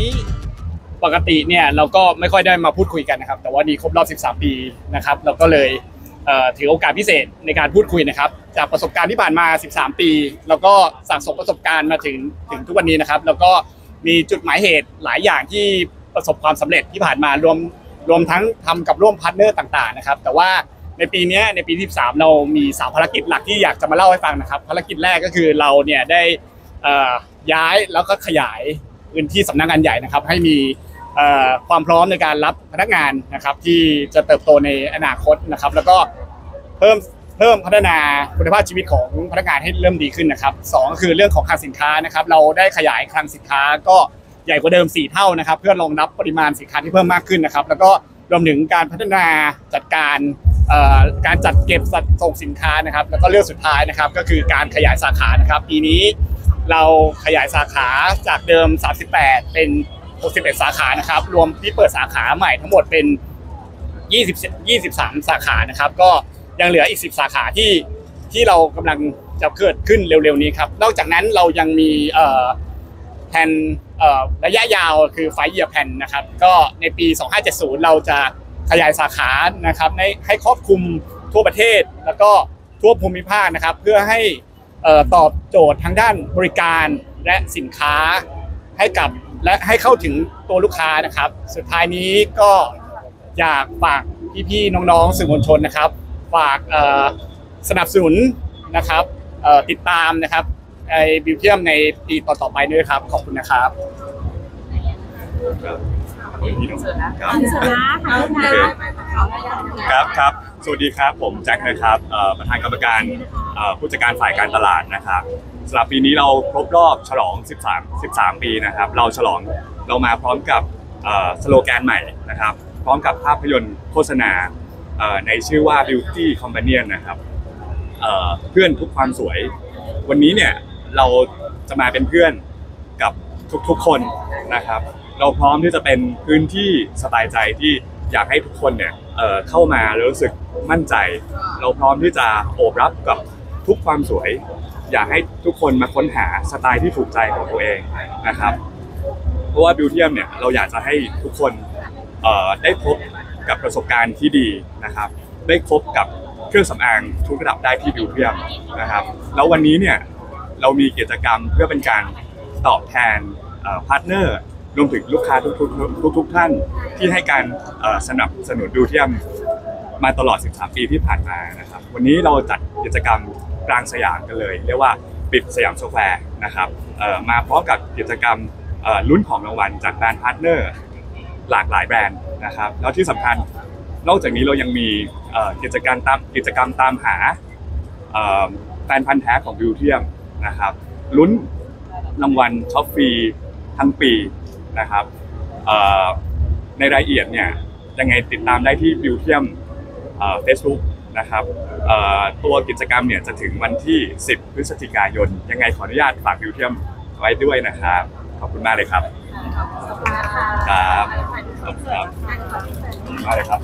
นี้ปกติเนี่ยเราก็ไม่ค่อยได้มาพูดคุยกันนะครับ แต่ว่านี่ครบรอบ 13 ปีนะครับ เราก็เลยถือโอกาสพิเศษในการพูดคุยนะครับ จากประสบการณ์ที่ผ่านมา 13 ปี แล้วก็สั่งสมประสบการณ์มาถึงถึงทุกวันนี้นะครับ แล้วก็มีจุดหมายเหตุหลายอย่างที่ประสบความสำเร็จที่ผ่านมารวมรวมทั้งทำกับร่วม partner ต่างๆนะครับ แต่ว่าในปีนี้ในปีที่13เรามีสามภารกิจหลักที่อยากจะมาเล่าให้ฟังนะครับ ภารกิจแรกก็คือเราเนี่ยได้ย้ายแล้วก็ขยาย พื้นที่สำนักงานใหญ่นะครับ ให้มีความพร้อมในการรับพนักงานนะครับ ที่จะเติบโตในอนาคตนะครับ แล้วก็เพิ่มเพิ่มพัฒนาคุณภาพชีวิตของพนักงานให้เริ่มดีขึ้นนะครับสองคือเรื่องของคลังสินค้านะครับ เราได้ขยายคลังสินค้าก็ใหญ่กว่าเดิม 4 เท่านะครับ เพื่อรองรับปริมาณสินค้าที่เพิ่มมากขึ้นนะครับ แล้วก็รวมถึงการพัฒนาจัดการการจัดเก็บส่งสินค้านะครับ แล้วก็เรื่องสุดท้ายนะครับ ก็คือการขยายสาขานะครับ ปีนี้ เราขยายสาขาจากเดิม 38 เป็น 61 สาขานะครับ รวมที่เปิดสาขาใหม่ทั้งหมดเป็น 20 23 สาขานะครับ ก็ยังเหลืออีก 10 สาขาที่ที่เรากำลังจะเกิดขึ้นเร็วๆนี้ครับ นอกจากนั้นเรายังมีแผนเอ่อระยะยาวคือไฟเยียแผนนะครับ ก็ในปี 2570 เราจะขยายสาขานะครับให้ครอบคลุมทั่วประเทศ แล้วก็ทั่วภูมิภาคนะครับ เพื่อให้ ตอบโจทย์ทางด้านบริการและสินค้าให้กับและให้เข้าถึงตัวลูกค้านะครับ สุดท้ายนี้ก็อยากฝากพี่ๆน้องๆสื่อมวลชนนะครับ ฝากเอ่อสนับสนุนนะครับเอ่อติดตามนะครับไอ้บิวเทียมในปีต่อๆไปด้วยครับ ขอบคุณนะครับครับอันสนะค่ะคุณนะครับครับ สวัสดีครับผมแจ็คนะครับเอ่อประธานกรรมการเอ่อ ผู้จัดการฝ่ายการตลาดนะครับสำหรับปีนี้เราครบรอบฉลอง 13 13 ปีนะครับ เราฉลองเรามาพร้อมกับสโลแกนใหม่นะครับ พร้อมกับภาพยนตร์โฆษณาในชื่อว่า Beauty Companion นะครับเพื่อนทุกความสวย วันนี้เนี่ยเราจะมาเป็นเพื่อนกับทุกๆคนนะครับ เราพร้อมที่จะเป็นพื้นที่สบายใจที่อยากให้ทุกคนเนี่ยเเข้ามาแล้วรู้สึกมั่นใจ เราพร้อมที่จะโอบรับกับ ทุกความสวย อยากให้ทุกคนมาค้นหาสไตล์ที่ถูกใจของตัวเองนะครับ เพราะว่าบิวเทียมเนี่ยเราอยากจะให้ทุกคนได้พบกับประสบการณ์ที่ดีนะครับ ได้พบกับเครื่องสำอางทุกระดับได้ที่บิวเทียมนะครับ แล้ววันนี้เนี่ยเรามีกิจกรรมเพื่อเป็นการตอบแทน partner รวมถึงลูกค้าทุกๆทุกๆทุกๆท่านที่ให้การสนับสนุน BEAUTRIUM มาตลอด 13 ปีที่ผ่านมานะครับ วันนี้เราจัดกิจกรรม กลางสยามกันเลย เรียกว่าปิดสยามสแควร์นะครับมาพร้อมกับกิจกรรมลุ้นของรางวัลจากแบรนด์ partner หลากหลายแบรนด์นะครับแล้วที่สำคัญนอกจากนี้เรายังมีกิจกรรมตามกิจกรรมตามหาแฟนพันธุ์แท้ของ BEAUTRIUM นะครับลุ้นรางวัลช็อปฟรีทั้งปีนะครับในรายละเอียดเนี่ยยังไงติดตามได้ที่ BEAUTRIUM เฟซบุ๊ก นะครับเอ่อตัวกิจกรรมเนี่ยจะถึงวันที่ 10 พฤศจิกายน ยังไงขออนุญาตฝาก BEAUTRIUM ไว้ด้วยนะครับ ขอบคุณมากเลยครับ ครับ ขอบคุณครับขอบคุณมากเลยครับ